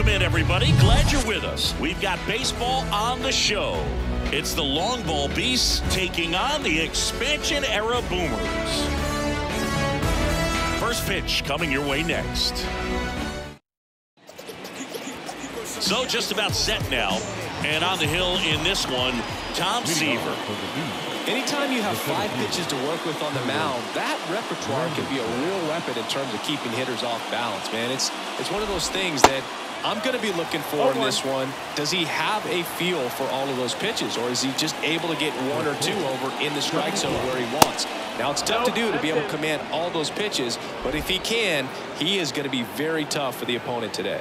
Welcome in, everybody. Glad you're with us. We've got baseball on the show. It's the long ball beasts taking on the expansion era boomers. First pitch coming your way next. So just about set now. And on the hill in this one, Tom Seaver. Anytime you have five pitches to work with on the mound, that repertoire can be a real weapon in terms of keeping hitters off balance, man. It's it's one of those things that I'm going to be looking for in this one. Does he have a feel for all of those pitches, or is he just able to get one or two over in the strike zone where he wants? Now, it's tough to do to be able to command all those pitches, but if he can, he is going to be very tough for the opponent today.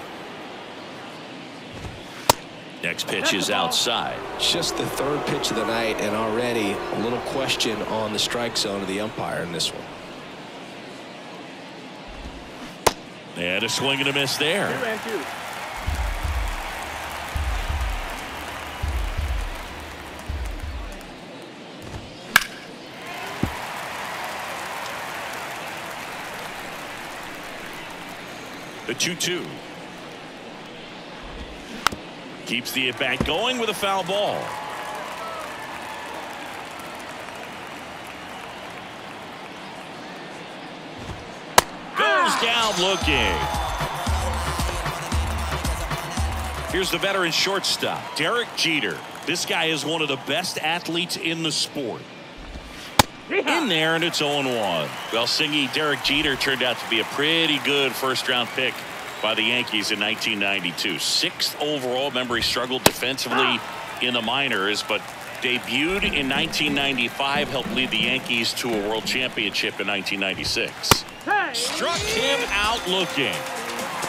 Next pitch is outside. Just the third pitch of the night, and already a little question on the strike zone of the umpire in this one. And a swing and a miss there. The 2-2. Keeps the at-bat going with a foul ball. Goes ah. down looking. Here's the veteran shortstop, Derek Jeter. This guy is one of the best athletes in the sport. In there, and it's 0-1. Well, Singy, Derek Jeter turned out to be a pretty good first-round pick by the Yankees in 1992. Sixth overall. Remember, he struggled defensively in the minors, but debuted in 1995, helped lead the Yankees to a world championship in 1996. Struck him out looking.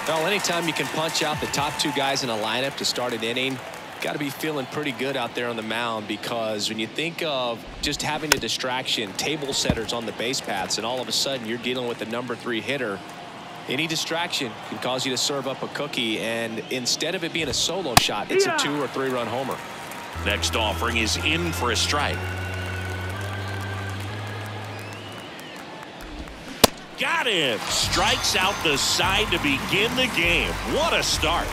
Well, anytime you can punch out the top two guys in a lineup to start an inning, got to be feeling pretty good out there on the mound because when you think of just having a distraction, table setters on the base paths, and all of a sudden you're dealing with the number three hitter, any distraction can cause you to serve up a cookie, and instead of it being a solo shot, it's a two or three run homer. Next offering is in for a strike. Got him. Strikes out the side to begin the game. What a start.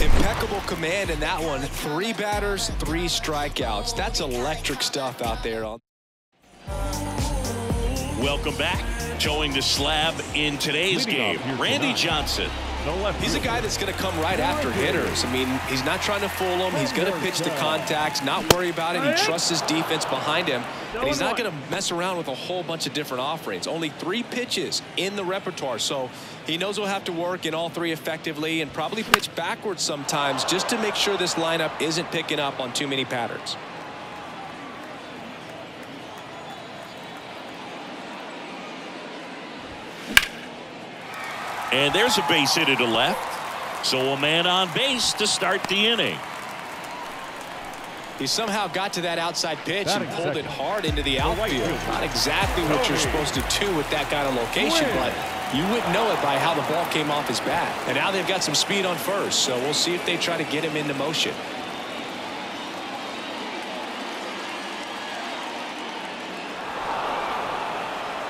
Impeccable command in that one. Three batters, three strikeouts. That's electric stuff out there. Welcome back. Showing the slab in today's game, Randy Johnson. He's a guy that's going to come right after hitters. I mean, he's not trying to fool them. He's going to pitch the contacts, not worry about it. He trusts his defense behind him. And he's not going to mess around with a whole bunch of different offerings. Only three pitches in the repertoire. So he knows he'll have to work in all three effectively and probably pitch backwards sometimes just to make sure this lineup isn't picking up on too many patterns. And there's a base hit to the left. So a man on base to start the inning. He somehow got to that outside pitch and pulled it hard into the outfield. Not exactly what you're supposed to do with that kind of location, but you wouldn't know it by how the ball came off his bat. And now they've got some speed on first, so we'll see if they try to get him into motion.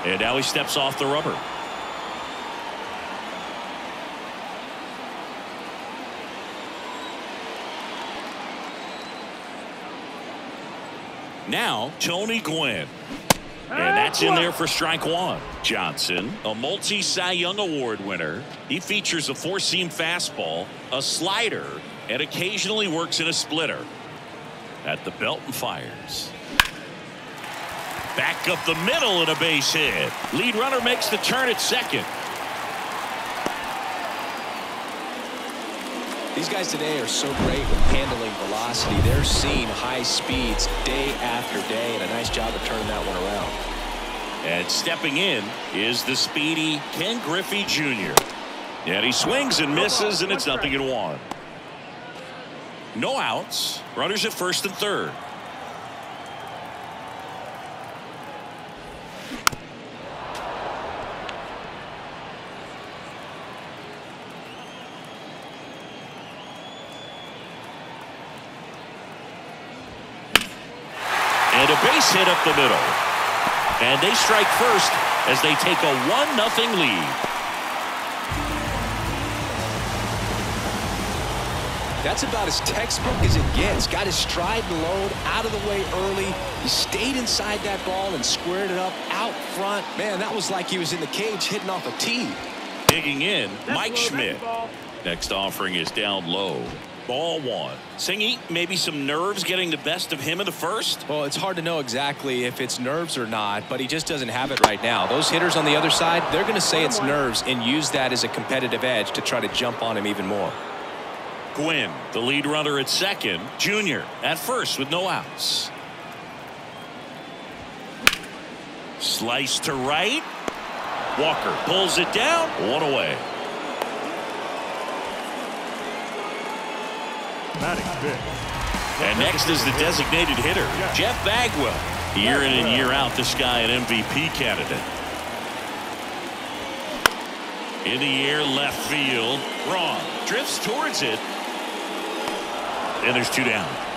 And now he steps off the rubber. Now, Tony Gwynn. And that's in there for strike one. Johnson, a multi-Cy Young Award winner. He features a four-seam fastball, a slider, and occasionally works in a splitter. At the belt and fires. Back up the middle and a base hit. Lead runner makes the turn at second. These guys today are so great with handling velocity. They're seeing high speeds day after day, and a nice job of turning that one around. And stepping in is the speedy Ken Griffey Jr. And he swings and misses, and it's nothing in one. No outs. Runners at first and third. Base hit up the middle. And they strike first as they take a 1-0 lead. That's about as textbook as it gets. Got his stride and load out of the way early. He stayed inside that ball and squared it up out front. Man, that was like he was in the cage hitting off a tee. Digging in, Mike Schmidt. Next offering is down low. Ball one. Singy, maybe some nerves getting the best of him in the first? Well, it's hard to know exactly if it's nerves or not, but he just doesn't have it right now. Those hitters on the other side, they're going to say it's nerves and use that as a competitive edge to try to jump on him even more. Gwynn, the lead runner at second. Junior at first with no outs. Slice to right. Walker pulls it down. One away. And next is the designated hitter, Jeff Bagwell. Year in and year out, this guy an MVP candidate. In the air, left field. Wrong. Drifts towards it. And there's two down.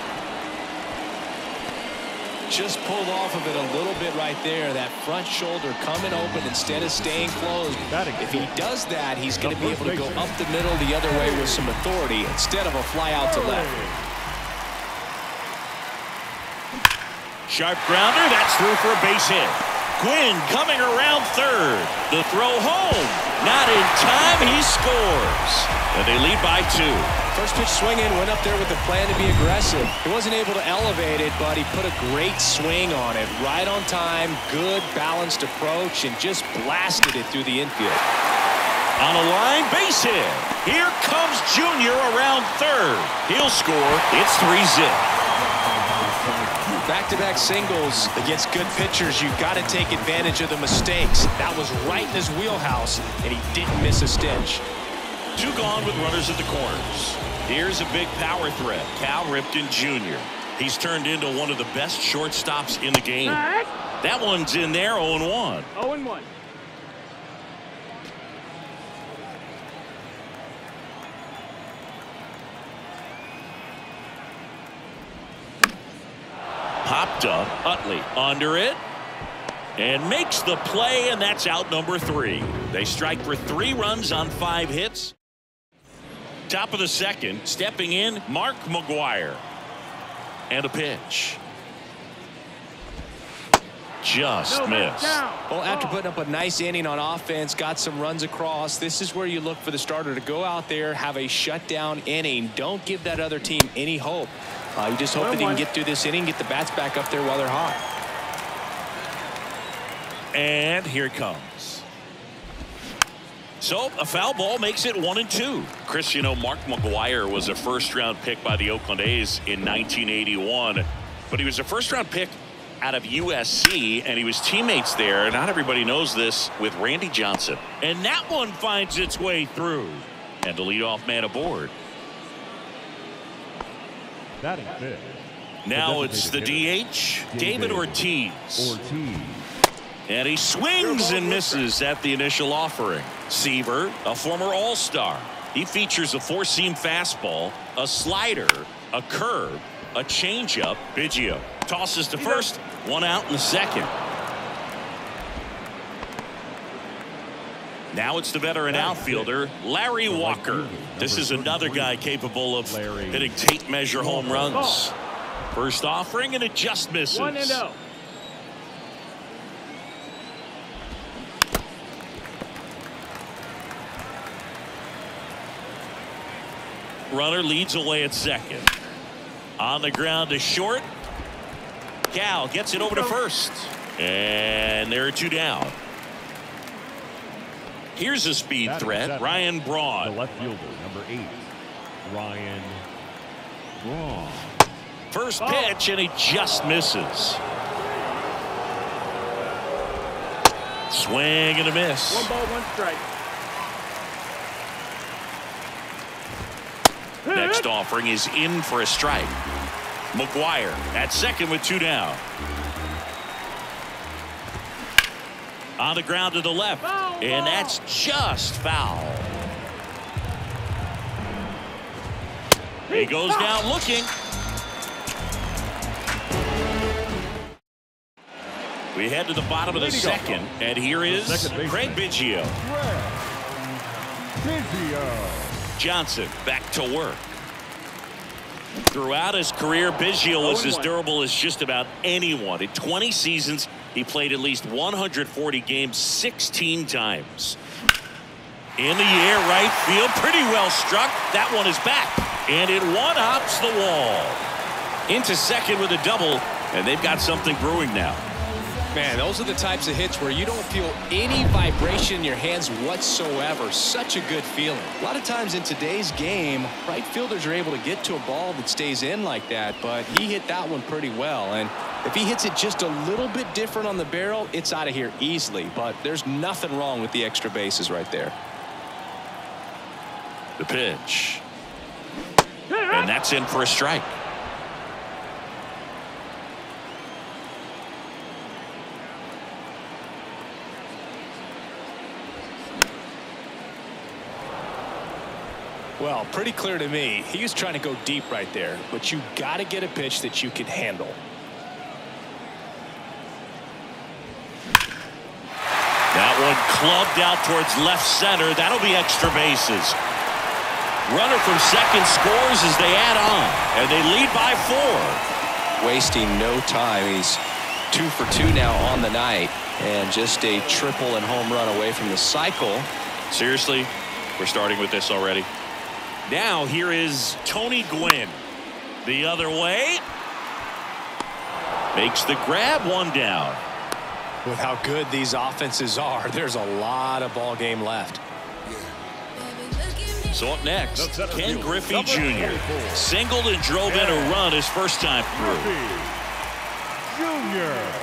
Just pulled off of it a little bit right there. That front shoulder coming open instead of staying closed. If he does that, he's going to be able to go up the middle the other way with some authority instead of a fly out to left. Oh. Sharp grounder. That's through for a base hit. Gwynn coming around third. The throw home. Not in time. He scores. And they lead by two. First pitch swinging, went up there with the plan to be aggressive. He wasn't able to elevate it, but he put a great swing on it. Right on time, good balanced approach, and just blasted it through the infield. On a line, base hit. Here comes Junior around third. He'll score. It's three zip. Back-to-back -back singles against good pitchers. You've got to take advantage of the mistakes. That was right in his wheelhouse, and he didn't miss a stitch. Two gone with runners at the corners. Here's a big power threat. Cal Ripken Jr. He's turned into one of the best shortstops in the game. That one's in there 0-1. 0-1. Popped up. Utley under it. And makes the play, and that's out number three. They strike for three runs on five hits. Top of the second, stepping in, Mark McGwire. And a pitch. Just no, missed. Well, after putting up a nice inning on offense, got some runs across, this is where you look for the starter to go out there, have a shutdown inning. Don't give that other team any hope. Uh, you just hope that he can get through this inning, get the bats back up there while they're hot. And here it comes. So a foul ball makes it one and two. Chris, you know, Mark McGwire was a first round pick by the Oakland A's in 1981, but he was a first round pick out of USC and he was teammates there. Not everybody knows this with Randy Johnson. And that one finds its way through. And the leadoff man aboard. Batting fifth. Now it's the DH, David Ortiz. Ortiz. And he swings and misses at the initial offering. Seaver, a former All-Star. He features a four-seam fastball, a slider, a curve, a changeup. Biggio tosses to first, one out in the second. Now it's the veteran outfielder, Larry Walker. This is another guy capable of hitting tape measure home runs. First offering, and it just misses. One and oh. Runner leads away at second. On the ground to short. Cal gets it over to first. And there are two down. Here's a speed threat. Ryan Braun. The left fielder, number eight, Ryan Braun. First oh. pitch, and he just misses. Swing and a miss. One ball, one strike. Next offering is in for a strike. McGwire at second with two down. On the ground to the left. And that's just foul. He goes down looking. We head to the bottom of the second, and here is Craig Biggio. Biggio. Johnson back to work. Throughout his career, Biggio was as durable as just about anyone. In 20 seasons, he played at least 140 games 16 times. In the air, right field, pretty well struck. That one is back, and it one-hops the wall. Into second with a double, and they've got something brewing now. Man, those are the types of hits where you don't feel any vibration in your hands whatsoever. Such a good feeling. A lot of times in today's game, right fielders are able to get to a ball that stays in like that, but he hit that one pretty well. And if he hits it just a little bit different on the barrel, it's out of here easily. But there's nothing wrong with the extra bases right there. The pitch. And that's in for a strike. Well, pretty clear to me. He was trying to go deep right there, but you got to get a pitch that you can handle. That one clubbed out towards left center. That'll be extra bases. Runner from second scores as they add on, and they lead by four. Wasting no time. He's two for two now on the night, and just a triple and home run away from the cycle. Seriously, we're starting with this already. Now here is Tony Gwynn. The other way. Makes the grab one down. With how good these offenses are, there's a lot of ball game left. So up next, Ken Griffey Jr. Singled and drove in a run his first time through. Junior.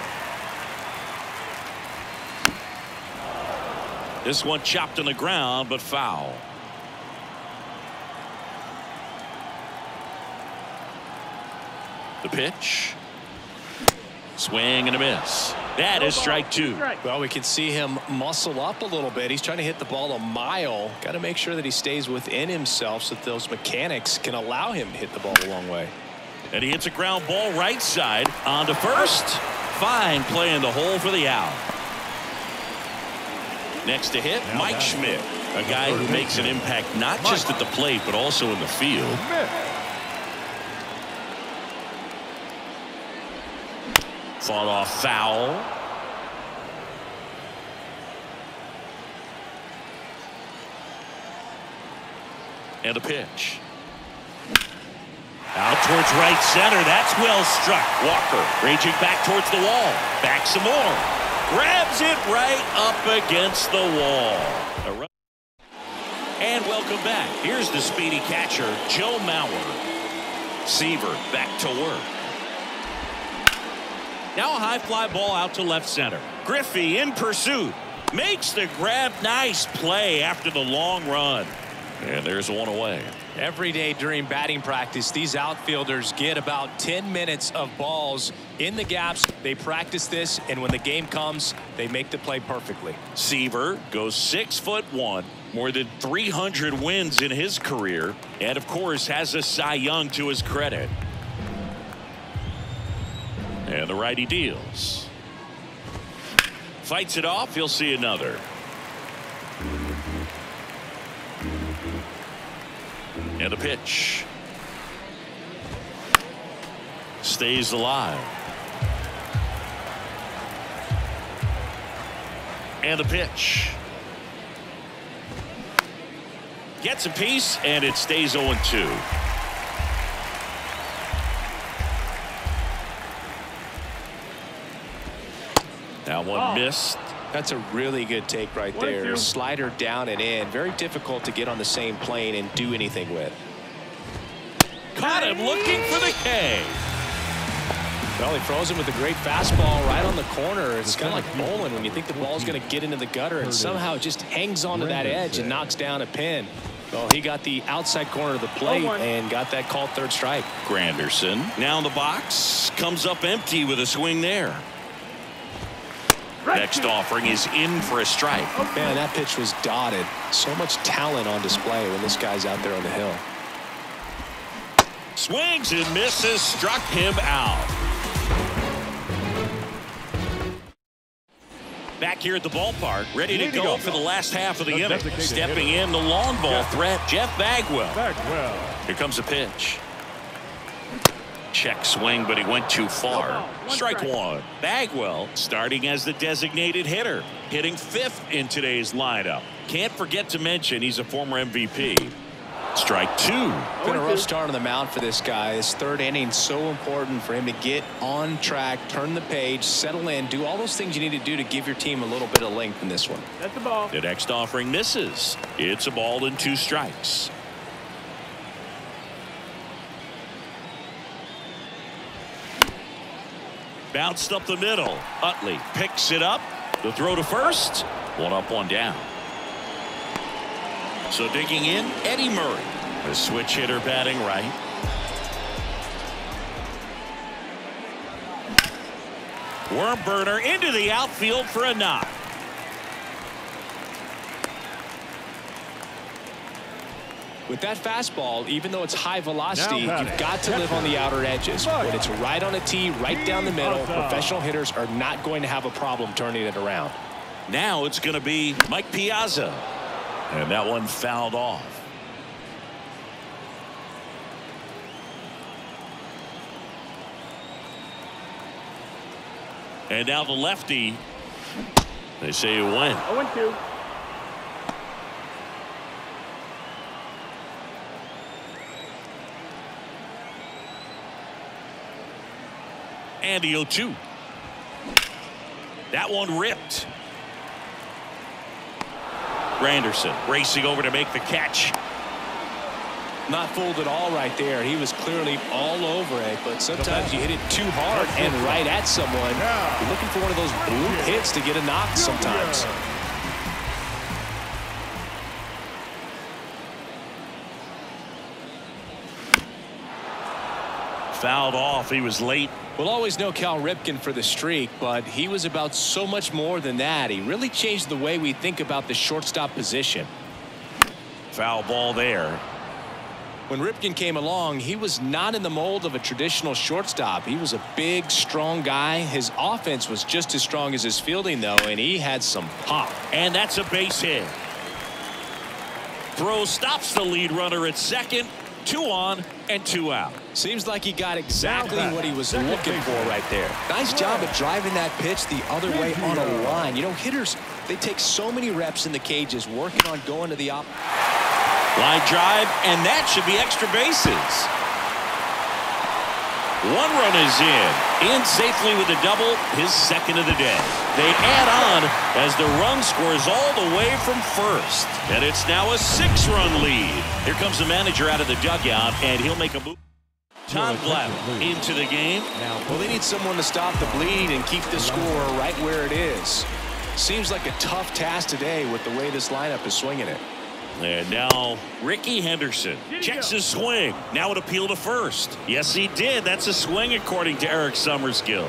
This one chopped on the ground, but foul. The pitch. Swing and a miss. That is strike two. Well, we can see him muscle up a little bit. He's trying to hit the ball a mile. Got to make sure that he stays within himself so that those mechanics can allow him to hit the ball a long way. And he hits a ground ball right side on to first. Fine play in the hole for the out. Next to hit, Mike Schmidt, a guy who makes an impact not just at the plate but also in the field. Fought off foul. And a pitch. Out towards right center. That's well struck. Walker raging back towards the wall. Back some more. Grabs it right up against the wall. And welcome back. Here's the speedy catcher, Joe Mauer. Seaver back to work. Now a high fly ball out to left center. Griffey in pursuit. Makes the grab. Nice play after the long run. And there's one away. Every day during batting practice, these outfielders get about 10 minutes of balls in the gaps. They practice this, and when the game comes, they make the play perfectly. Seaver goes six foot one, more than 300 wins in his career, and of course has a Cy Young to his credit. And the righty deals. Fights it off. He'll see another. And a pitch. Stays alive. And a pitch. Gets a piece, and it stays 0-2. That one oh. missed. That's a really good take right there. Slider down and in. Very difficult to get on the same plane and do anything with. Caught him looking for the K. Well, he froze him with a great fastball right on the corner. It's kind of like bowling when you think the ball's going to get into the gutter and somehow it just hangs onto that edge and knocks down a pin. Well, he got the outside corner of the oh, plate and got that called third strike. Granderson now in the box comes up empty with a swing there. Next offering is in for a strike. Oh, man, that pitch was dotted. So much talent on display when this guy's out there on the hill. Swings and misses, struck him out. Back here at the ballpark, ready to go for the last half of the inning. Stepping in the long ball threat, Jeff Bagwell. Bagwell. Here comes a pitch. Check swing, but he went too far. Strike one. Bagwell starting as the designated hitter, hitting fifth in today's lineup. Can't forget to mention he's a former MVP. Strike two. Been a rough start on the mound for this guy. His third inning so important for him to get on track, turn the page, settle in, do all those things you need to do to give your team a little bit of length in this one. That's the ball. The next offering misses. It's a ball and two strikes. Bounced up the middle. Utley picks it up. The throw to first. One up, one down. So digging in, Eddie Murray. The switch hitter batting right. Worm burner into the outfield for a knock. With that fastball, even though it's high velocity, Now you've got to live on the outer edges. When it's right on a tee, right down the middle, professional hitters are not going to have a problem turning it around. Now it's going to be Mike Piazza. And that one fouled off. And now the lefty. They say it went. 0 And the 0-2. That one ripped. Granderson racing over to make the catch. Not fooled at all right there. He was clearly all over it, but sometimes you hit it too hard and right at someone. You're looking for one of those bloop hits to get a knock sometimes. Fouled off. He was late. We'll always know Cal Ripken for the streak, but he was about so much more than that. He really changed the way we think about the shortstop position. Foul ball there. When Ripken came along, he was not in the mold of a traditional shortstop. He was a big, strong guy. His offense was just as strong as his fielding, though, and he had some pop. And that's a base hit. Throw stops the lead runner at second. Two on and two out. Seems like he got exactly what he was looking for right there. Nice job of driving that pitch the other way on a line. You know, hitters, they take so many reps in the cages working on going to the op. Line drive, and that should be extra bases. One run is in. In safely with a double, his second of the day. They add on as the run scores all the way from first. And it's now a six-run lead. Here comes the manager out of the dugout, and he'll make a move. Tom Glavine into the game. Now, Well, they need someone to stop the bleed and keep the score right where it is. Seems like a tough task today with the way this lineup is swinging it. And now Rickey Henderson checks his swing. Now it appeal to first. Yes, he did. That's a swing according to Eric Summerskill.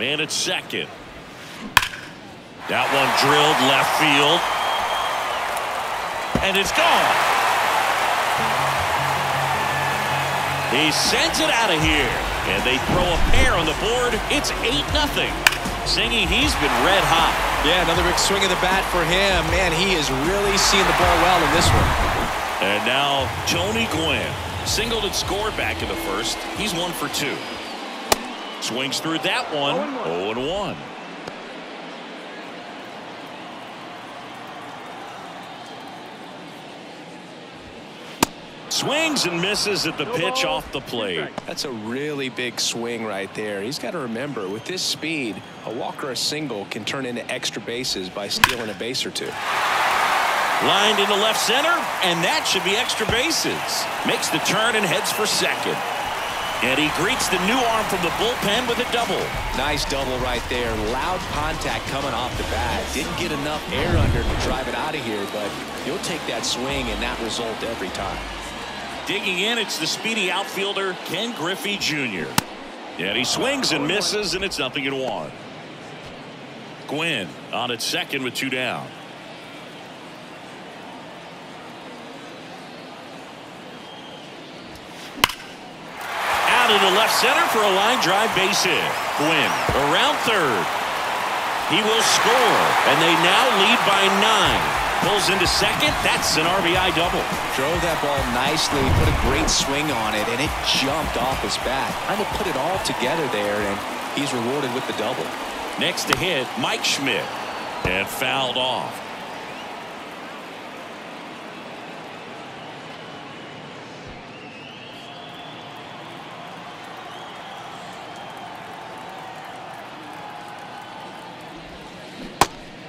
Man at second. That one drilled left field. And it's gone. He sends it out of here. And they throw a pair on the board. It's 8 nothing. Singing he's been red hot. Yeah, another big swing of the bat for him. Man, he is really seeing the ball well in this one. And now Tony Gwynn singled and scored back in the first. He's one for two. Swings through that one. 0 Swings and misses at the pitch off the plate. That's a really big swing right there. He's got to remember, with this speed, a walk or a single can turn into extra bases by stealing a base or two. Lined into left center, and that should be extra bases. Makes the turn and heads for second. And he greets the new arm from the bullpen with a double. Nice double right there. Loud contact coming off the bat. Didn't get enough air under to drive it out of here, but you'll take that swing and that result every time. Digging in, it's the speedy outfielder, Ken Griffey Jr. And he swings and misses, and it's nothing in one. Gwynn on at second with two down. Out into left center for a line drive base hit. Gwynn around third. He will score, and they now lead by nine. Pulls into second. That's an RBI double. Drove that ball nicely, put a great swing on it, and it jumped off his bat. Kind of put it all together there, and he's rewarded with the double. Next to hit, Mike Schmidt. And fouled off.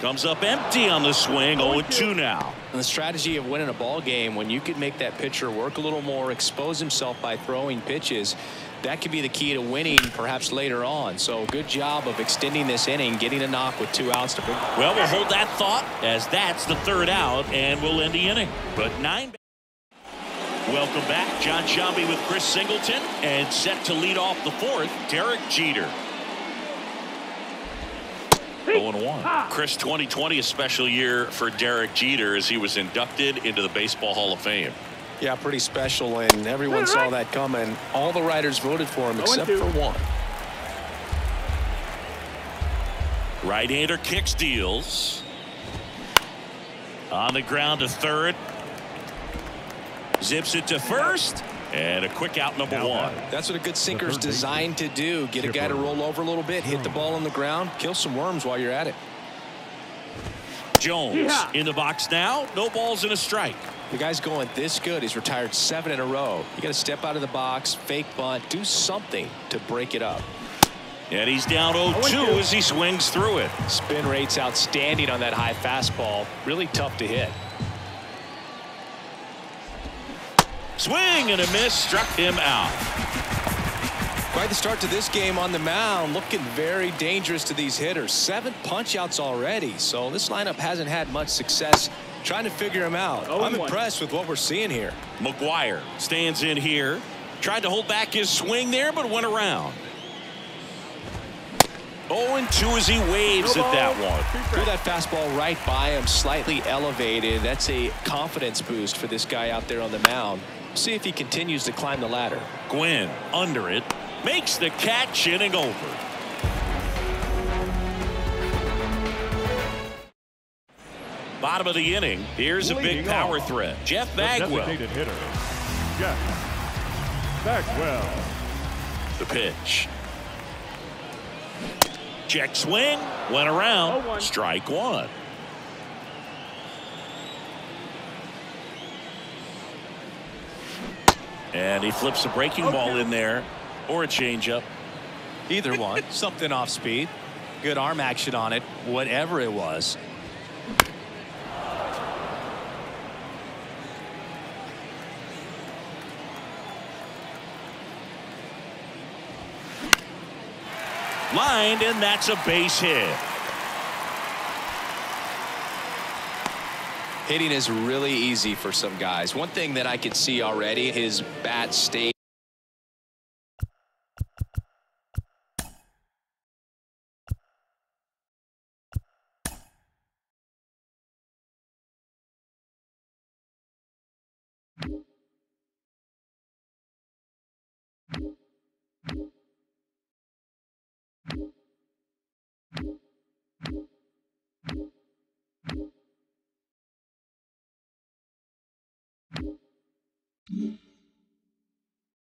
Comes up empty on the swing. 0-2 now. And the strategy of winning a ball game when you could make that pitcher work a little more, expose himself by throwing pitches, that could be the key to winning perhaps later on. So good job of extending this inning, getting a knock with two outs to bring. Well, we'll hold that thought as that's the third out, and we'll end the inning. But nine. Welcome back. Jon Sciambi with Chris Singleton and set to lead off the fourth, Derek Jeter. 0-1. Chris, 2020 a special year for Derek Jeter as he was inducted into the Baseball Hall of Fame. Yeah, pretty special, and everyone saw that coming. All the writers voted for him except for one. Right-hander kicks deals. On the ground to third. Zips it to first. And a quick out number Now one. batter. That's what a good sinker is designed to do. Get a guy to roll over a little bit, hit the ball on the ground, kill some worms while you're at it. Jones in the box now. No balls and a strike. The guy's going this good. He's retired seven in a row. You got to step out of the box, fake bunt, do something to break it up. And he's down 0-2 as he swings through it. Spin rate's outstanding on that high fastball. Really tough to hit. Swing and a miss struck him out. Quite the start to this game on the mound. Looking very dangerous to these hitters. Seven punch outs already. So this lineup hasn't had much success trying to figure him out. Oh, I'm impressed with what we're seeing here. McGwire stands in here. Tried to hold back his swing there, but went around. 0-2 as he waves at that one. Threw that fastball right by him, slightly elevated. That's a confidence boost for this guy out there on the mound. See if he continues to climb the ladder. Gwynn under it. Makes the catch inning over. Bottom of the inning. Here's a big power threat. Jeff The Bagwell. hitter, Jeff Bagwell. The pitch. Check swing. Went around. Oh, Strike one. And he flips a breaking ball in there or a changeup. Either one. Something off speed. Good arm action on it. Whatever it was. Lined, and that's a base hit. Hitting is really easy for some guys. One thing that I could see already, his bat state.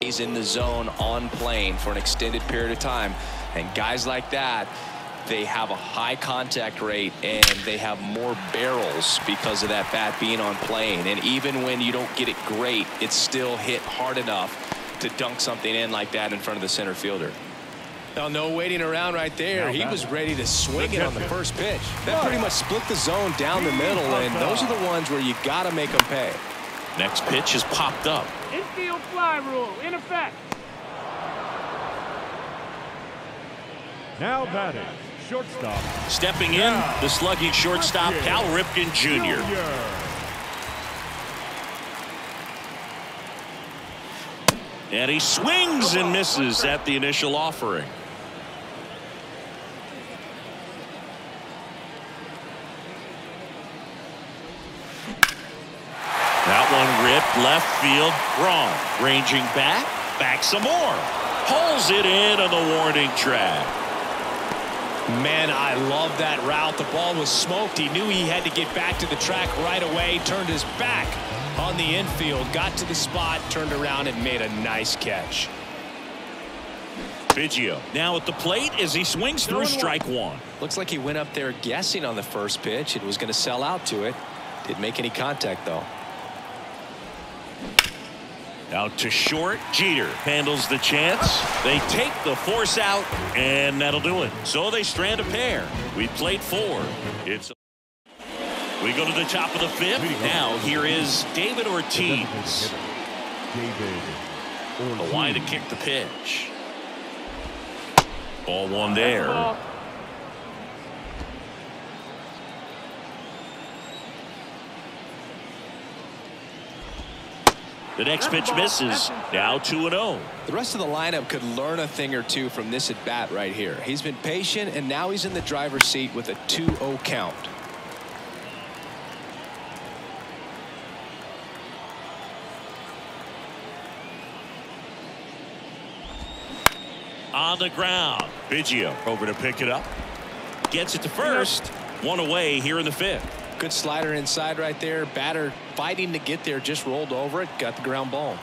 He's in the zone on plane for an extended period of time. And guys like that, they have a high contact rate and they have more barrels because of that bat being on plane. And even when you don't get it great, it's still hit hard enough to dunk something in like that in front of the center fielder. Now, no waiting around right there. Now He was ready to swing it on the first pitch. That pretty much split the zone down the middle, and those are the ones where you got to make them pay. Next pitch is popped up. Infield fly rule in effect. Now batting, shortstop, Stepping in, the slugging shortstop, Cal Ripken Jr. Junior. And he swings and misses at the initial offering. That one ripped left field wrong. Ranging back, back some more. Pulls it in on the warning track. Man, I love that route. The ball was smoked. He knew he had to get back to the track right away. Turned his back on the infield. Got to the spot, turned around, and made a nice catch. Biggio now at the plate as he swings through strike one. Looks like he went up there guessing on the first pitch and was going to sell out to it. Didn't make any contact, though. Out to short. Jeter handles the chance. They take the force out, and that'll do it. So they strand a pair. We played four. It's. We go to the top of the fifth. Now here is David Ortiz. David The line to kick the pitch. Ball one there. Oh. The next pitch misses. Now 2 and oh. 0. The rest of the lineup could learn a thing or two from this at bat right here. He's been patient, and now he's in the driver's seat with a 2-0 count. On the ground. Biggio over to pick it up. Gets it to first. One away here in the fifth. Good slider inside right there. Batter fighting to get there, just rolled over it, got the ground ball.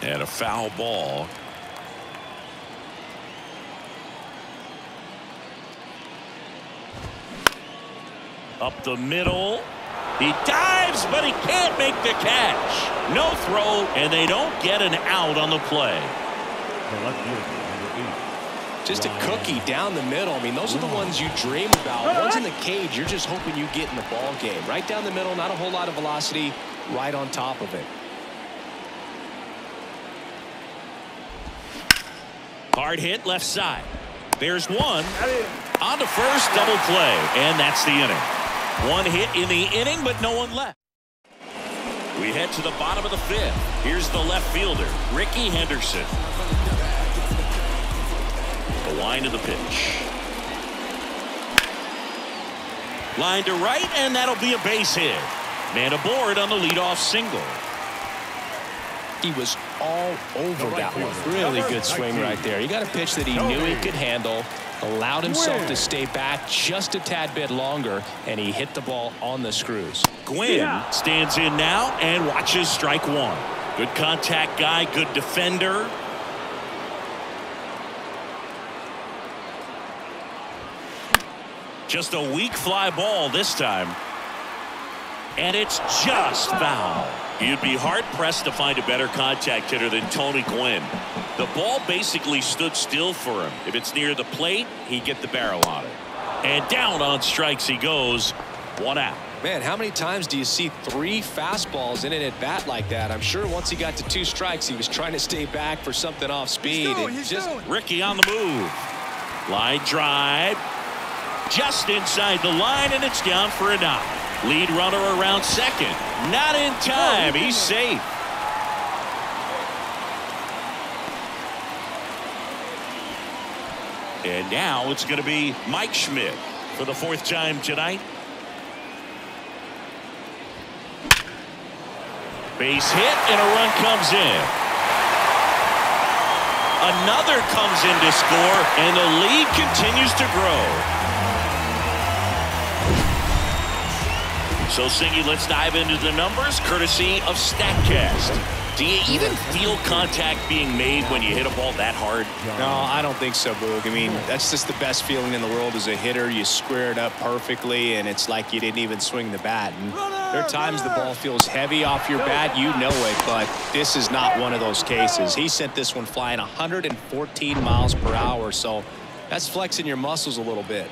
And a foul ball. Up the middle. He dives, but he can't make the catch. No throw, and they don't get an out on the play. The Just a cookie down the middle. I mean, those are the ones you dream about. Ones in the cage, you're just hoping you get in the ball game. Right down the middle, not a whole lot of velocity, right on top of it. Hard hit left side. There's one. On to first, double play, and that's the inning. One hit in the inning, but no one left. We head to the bottom of the fifth. Here's the left fielder, Rickey Henderson. The line of the pitch. Line to right, and that'll be a base hit. Man aboard on the leadoff single. He was all over that one. Really good swing right there. He got a pitch that he knew he could handle, allowed himself to stay back just a tad bit longer, and he hit the ball on the screws. Gwynn stands in now and watches strike one. Good contact guy, good defender. Just a weak fly ball this time. And it's just foul. You'd be hard pressed to find a better contact hitter than Tony Gwynn. The ball basically stood still for him. If it's near the plate, he'd get the barrel on it. And down on strikes he goes. One out. Man, how many times do you see three fastballs in an at bat like that? I'm sure once he got to two strikes, he was trying to stay back for something off speed. and just Rickey on the move. Line drive. Just inside the line, and it's down for a knock. Lead runner around second. Not in time. He's safe. And now it's going to be Mike Schmidt for the fourth time tonight. Base hit, and a run comes in. Another comes in to score, and the lead continues to grow. So, Singy, let's dive into the numbers, courtesy of StatCast. Do you even feel contact being made when you hit a ball that hard? No, I don't think so, Boog. I mean, that's just the best feeling in the world as a hitter. You square it up perfectly, and it's like you didn't even swing the bat. And there are times the ball feels heavy off your bat. You know it, but this is not one of those cases. He sent this one flying 114 miles per hour, so that's flexing your muscles a little bit.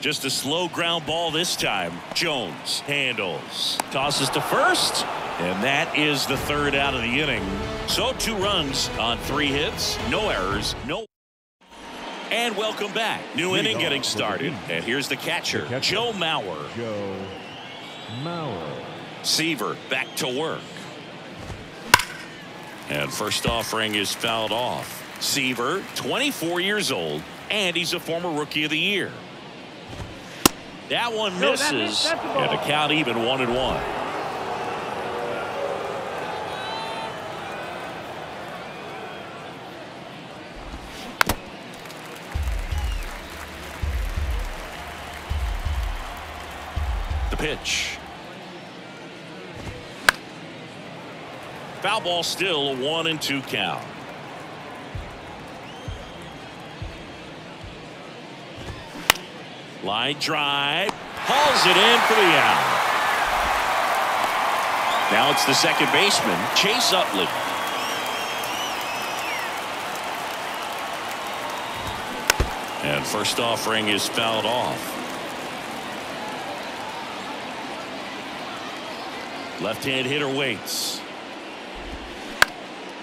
Just a slow ground ball this time. Jones handles. Tosses to first. And that is the third out of the inning. So two runs on three hits. No errors. No. And welcome back. New inning getting started. And here's the catcher, Joe Mauer. Joe Mauer. Seaver back to work. And first offering is fouled off. Seaver, 24 years old, and he's a former Rookie of the Year. That one misses, and a count even one and one. The pitch. Foul ball still a one and two count. Line drive. Hauls it in for the out. Now it's the second baseman, Chase Utley. And first offering is fouled off. Left-hand hitter waits.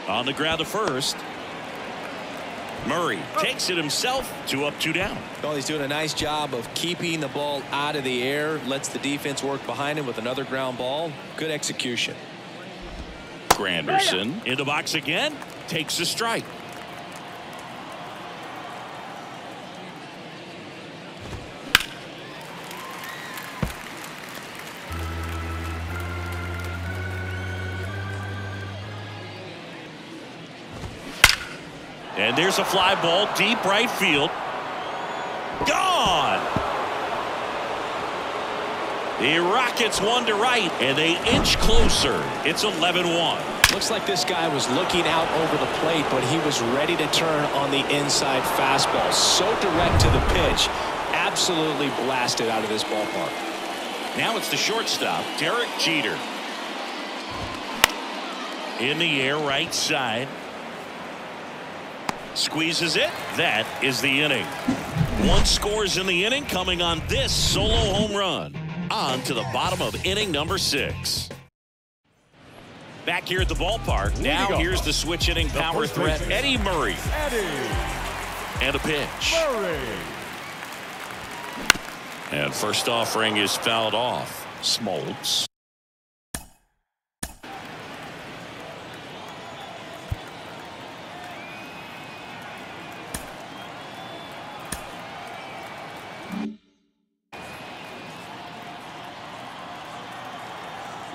On the ground to first. Murray takes it himself. Two up, two down. Well, he's doing a nice job of keeping the ball out of the air. Lets the defense work behind him with another ground ball. Good execution. Granderson in the box again. Takes a strike. And there's a fly ball deep right field. Gone. The Rockets one to right, and they inch closer. It's 11-1. Looks like this guy was looking out over the plate, but he was ready to turn on the inside fastball. So direct to the pitch. Absolutely blasted out of this ballpark. Now it's the shortstop, Derek Jeter. In the air, right side. Squeezes it. That is the inning. One scores in the inning coming on this solo home run. On to the bottom of inning number six. Back here at the ballpark. Now here's the switch inning power threat, Eddie Murray. Eddie And a pitch. Murray. And first offering is fouled off. Smoltz.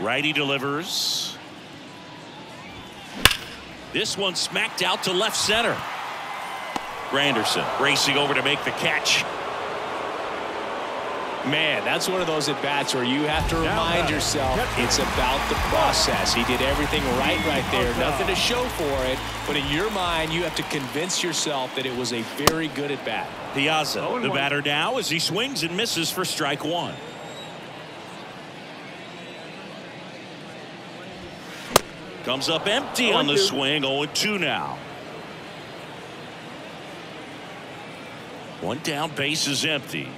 Righty delivers. This one smacked out to left center. Granderson racing over to make the catch. Man, that's one of those at bats where you have to remind yourself it's about the process. He did everything right right there. Nothing to show for it. But in your mind, you have to convince yourself that it was a very good at bat. Piazza, Oh, the one. batter now as he swings and misses for strike one. Comes up empty Oh, on the oh, and two. swing. 0-2 now. One down, base is empty.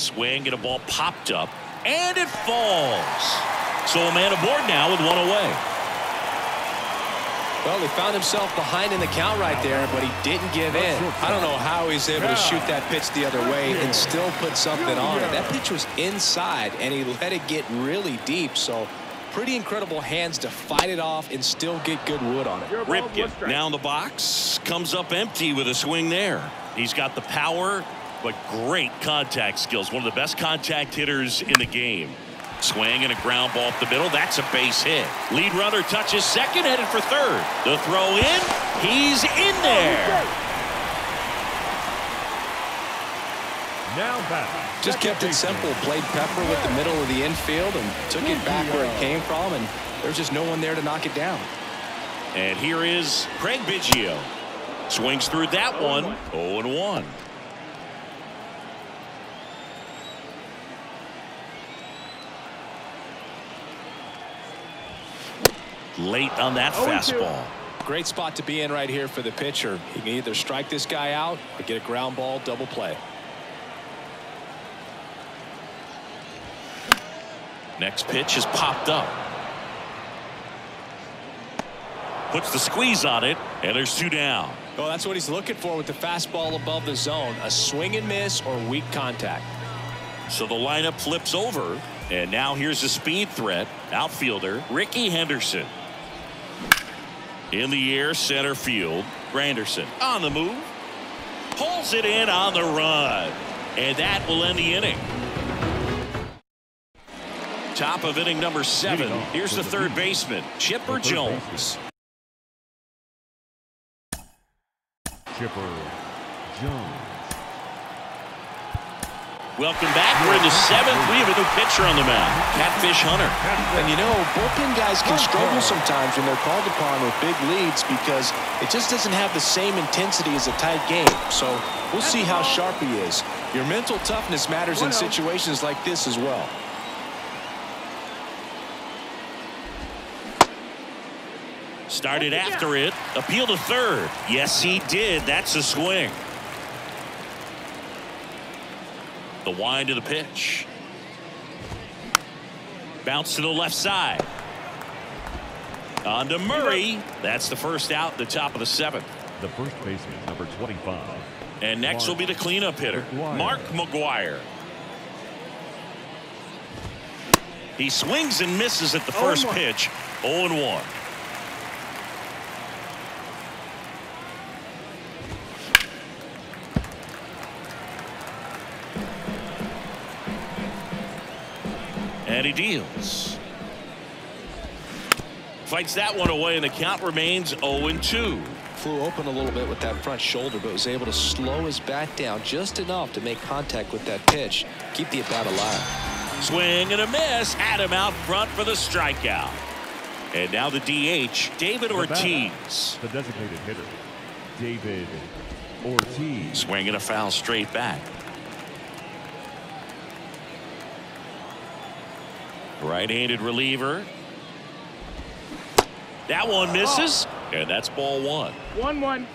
Swing and a ball popped up, and it falls. So a man aboard now with one away. Well, he found himself behind in the count right there, but he didn't give in. I don't know how he's able to shoot that pitch the other way and still put something on it. That pitch was inside, and he let it get really deep. So pretty incredible hands to fight it off and still get good wood on it. Your ball, one Ripken now in the box comes up empty with a swing there. He's got the power, but great contact skills. One of the best contact hitters in the game. Swing and a ground ball up the middle. That's a base hit. Lead runner touches second, headed for third. The throw in. He's in there. Now batter. Just kept it simple. Played Pepper with the middle of the infield and took it back where it came from, and there's just no one there to knock it down. And here is Craig Biggio. Swings through that one. 0 and 1. Late on that 0 and 2. fastball. Great spot to be in right here for the pitcher. He can either strike this guy out or get a ground ball double play. Next pitch is popped up. Puts the squeeze on it, and there's two down. Well, that's what he's looking for with the fastball above the zone. A swing and miss or weak contact. So the lineup flips over, and now here's a speed threat. Outfielder Rickey Henderson. In the air, center field. Granderson on the move. Pulls it in on the run. And that will end the inning. Top of inning number seven. Here's the third baseman, Chipper Jones. Chipper Jones. Welcome back. We're in the seventh. We have a new pitcher on the mound, Catfish Hunter. And you know, bullpen guys can struggle sometimes when they're called upon with big leads because it just doesn't have the same intensity as a tight game. So we'll see how sharp he is. Your mental toughness matters in situations like this as well. Started after it. Appeal to third. Yes, he did. That's a swing. The wind of the pitch. Bounce to the left side. On to Murray. That's the first out, the top of the seventh. The first baseman, number 25. And next will be the cleanup hitter, Mark McGwire. He swings and misses at the oh, first pitch. 0 And he deals. Fights that one away, and the count remains 0-2. Flew open a little bit with that front shoulder, but was able to slow his bat down just enough to make contact with that pitch. Keep the at-bat alive. Swing and a miss. Had him out front for the strikeout. And now the DH, David Ortiz. The designated hitter, David Ortiz. Swinging a foul straight back. Right-handed reliever. That one misses, oh. and that's ball one. One one.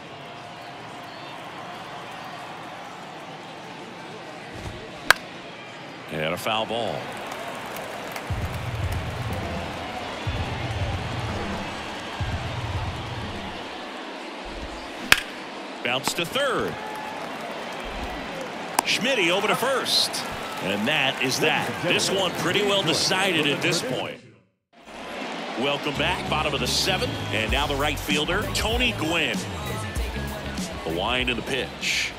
And a foul ball. Bounce to third. Schmitty over to first. And that is that. This one pretty well decided at this point. Welcome back. Bottom of the seventh. And now the right fielder, Tony Gwynn. The wind of the pitch.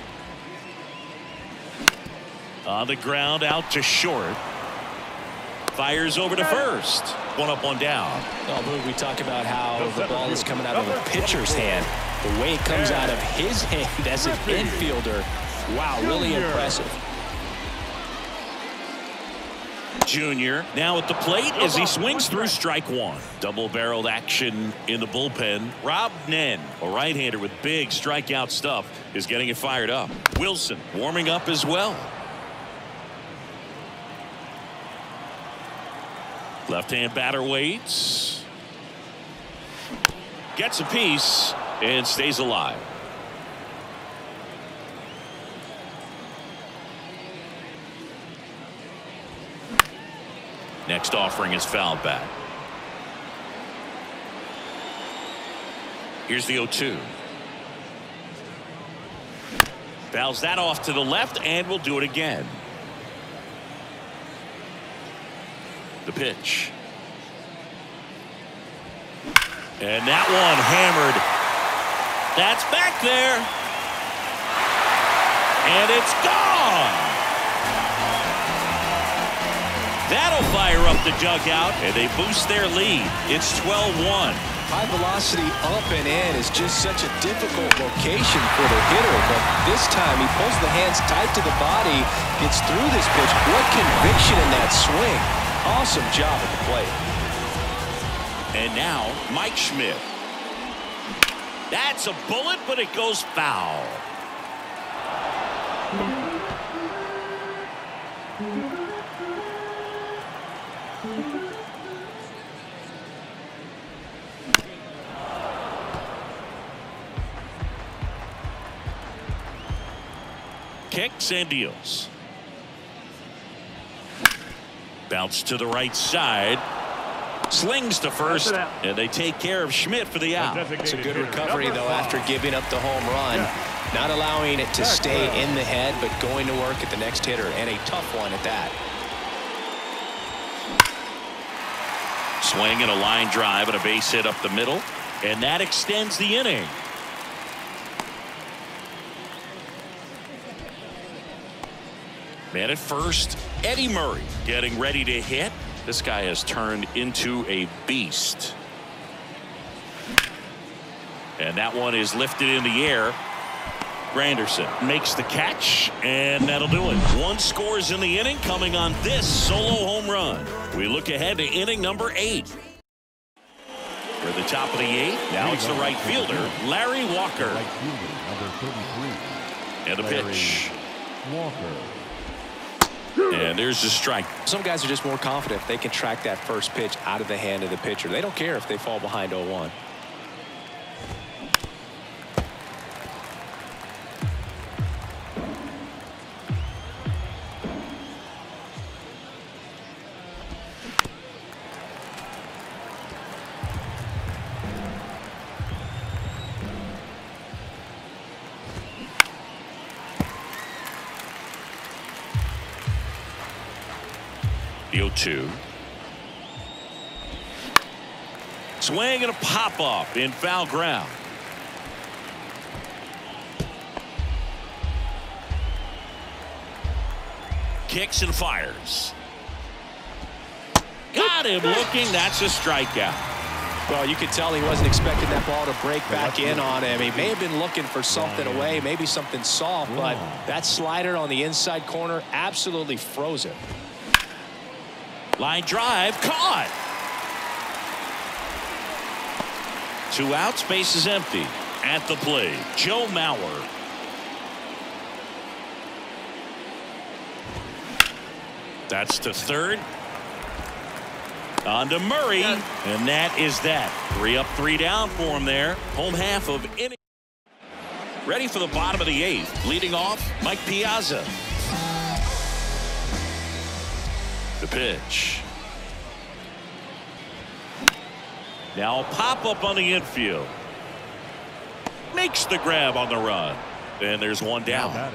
On the ground out to short. Fires over to first. One up, one down. Oh, Boog, we talk about how the ball is coming out of a pitcher's hand. The way it comes out of his hand as an infielder. Wow, really impressive. Junior now at the plate as he swings through strike one. Double barreled action in the bullpen. Rob Nen, a right hander with big strikeout stuff, is getting it fired up. Wilson warming up as well. Left hand batter waits. Gets a piece and stays alive. Next offering is fouled back. Here's the 0-2. Fouls that off to the left and will do it again. The pitch. And that one hammered. That's back there. And it's gone. That'll fire up the dugout, and they boost their lead. It's 12-1. High velocity up and in is just such a difficult location for the hitter, but this time he pulls the hands tight to the body, gets through this pitch. What conviction in that swing. Awesome job at the plate. And now, Mike Schmidt. That's a bullet, but it goes foul. Kicks and deals. Bounce to the right side. Slings to first, and they take care of Schmidt for the out. It's a good recovery, though, after giving up the home run. Not allowing it to stay in the head, but going to work at the next hitter, and a tough one at that. Swing and a line drive and a base hit up the middle, and that extends the inning. Man at first, Eddie Murray getting ready to hit. This guy has turned into a beast. And that one is lifted in the air. Granderson makes the catch, and that'll do it. One scores in the inning coming on this solo home run. We look ahead to inning number eight. For the top of the eighth, now it's the right fielder, Larry Walker. Right fielder, number 33. And a pitch. Walker. And there's the strike. Some guys are just more confident if they can track that first pitch out of the hand of the pitcher. They don't care if they fall behind 0-1. The 0-2. Swing and a pop up in foul ground. Kicks and fires. Got him looking. That's a strikeout. Well, you could tell he wasn't expecting that ball to break back in on him. He may have been looking for something away, maybe something soft, but that slider on the inside corner absolutely froze him. Line drive caught. Two outs, base is empty. At the plate, Joe Mauer. That's to third. On to Murray. And that is that. Three up, three down for him there. Home half of inning. Ready for the bottom of the eighth. Leading off, Mike Piazza. The pitch. Now a pop up on the infield. Makes the grab on the run. And there's one down.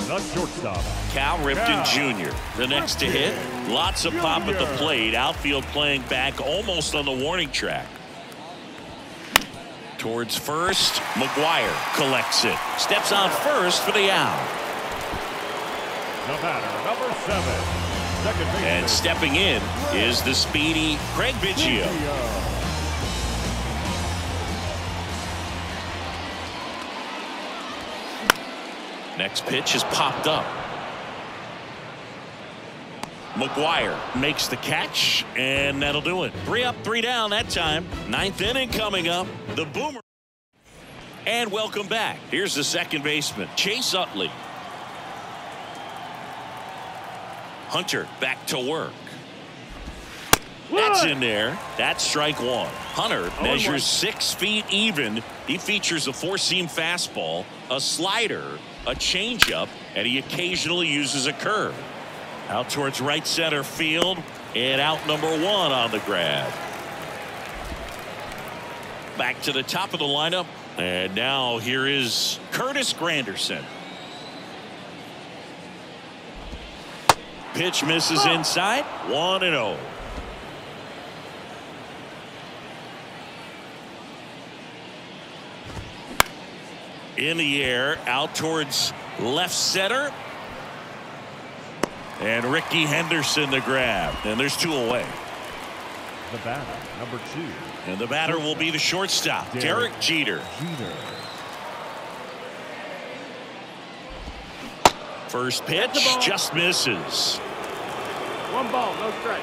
The shortstop. Cal Ripken Jr. The next to hit. Lots of pop at the plate. Outfield playing back almost on the warning track. Towards first. McGwire collects it. Steps on first for the out. The batter, number seven. And stepping in is the speedy Craig. Biggio. Next pitch is popped up. McGwire makes the catch, and that'll do it. Three up, three down that time. Ninth inning coming up. The Boomer. And welcome back. Here's the second baseman, Chase Utley. Hunter back to work. That's in there. That's strike one. Hunter measures six feet even. He features a four-seam fastball, a slider, a changeup, and he occasionally uses a curve. Out towards right center field, and out number one on the grab. Back to the top of the lineup, and now here is Curtis Granderson. Pitch misses inside, 1 and oh. 0. in the air out towards left center. And Rickey Henderson the grab. And there's two away. The batter, number two. And the batter will be the shortstop, Derek Jeter. Jeter. First pitch just misses. One ball, no strike.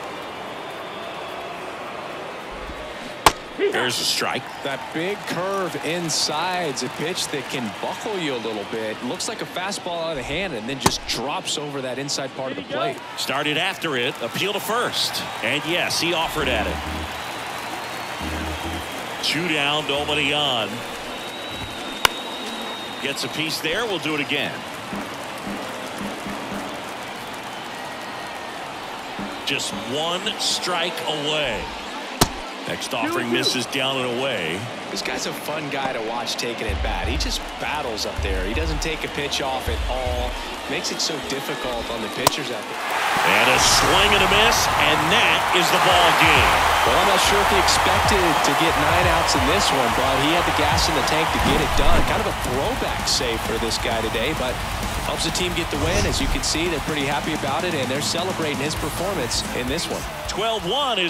There's a strike. That big curve inside's a pitch that can buckle you a little bit. Looks like a fastball out of the hand and then just drops over that inside part of the plate. Started after it, appeal to first. And yes, he offered at it. Two down, nobody on. Gets a piece there, we'll do it again. Just one strike away. Next offering misses down and away. This guy's a fun guy to watch taking at bat. He just battles up there. He doesn't take a pitch off at all. Makes it so difficult on the pitchers out there. And a swing and a miss, and that is the ball game. Well, I'm not sure if he expected to get nine outs in this one, but he had the gas in the tank to get it done. Kind of a throwback save for this guy today, but helps the team get the win. As you can see, they're pretty happy about it, and they're celebrating his performance in this one. 12-1 is